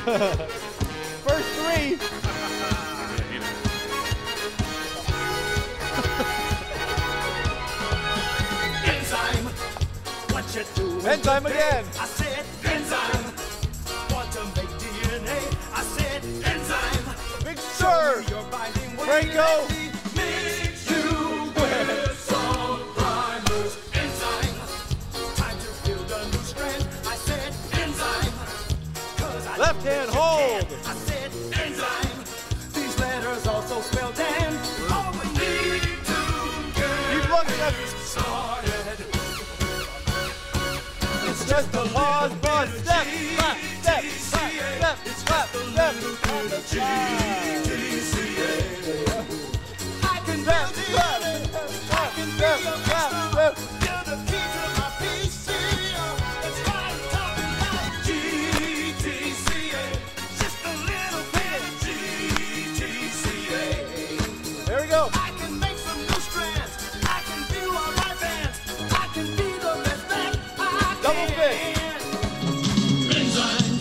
First three. Enzyme, what you doing Enzyme today? again. I said enzyme, want to make DNA. I said enzyme, Big you're Franco. 'Cause I Left know hand that you hold. can. I said enzyme, these letters also spell Dan. All we need to get looking at started. It's just a pause, pause, step, clap, step, step, clap, step. I can Step, it. clap, I can step, a I can make some new strands. I can do all my bands. I can be the best that I Double can. Enzyme,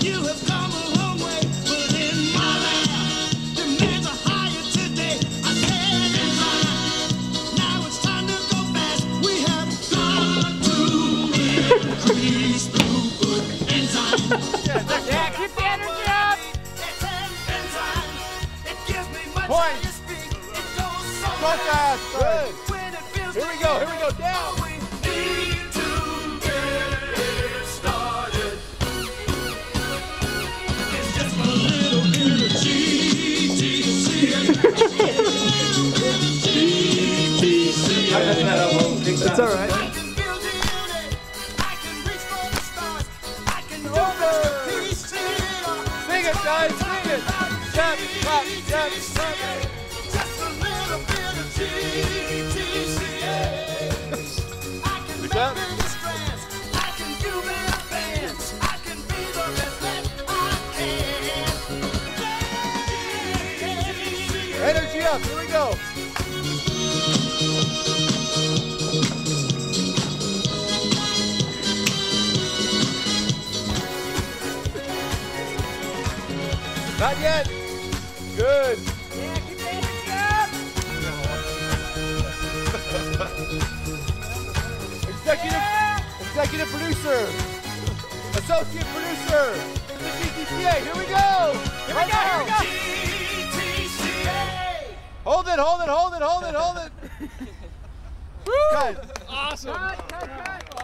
you have come a long way, but in my demands are higher today. I said enzyme, now it's time to go fast. We have got to increase throughput. Enzyme. Yeah, keep the energy up. It's goes so So. Good. when it feels Here we go, here we go, down. We need to get started. It's just a little bit of It's all right. I can build DNA. I can reach for the stars. I can do the peace Sing it, guys, sing it. Step, clap, step, clap. Energy up. Here we go. Not yet. Good. Yeah, keep the energy up. Executive, executive producer, associate producer, the GTCA. Here we go. Here we go, here we go. GTCA. Hold it, hold it, hold it, hold it, hold it. Cut. Cut, cut,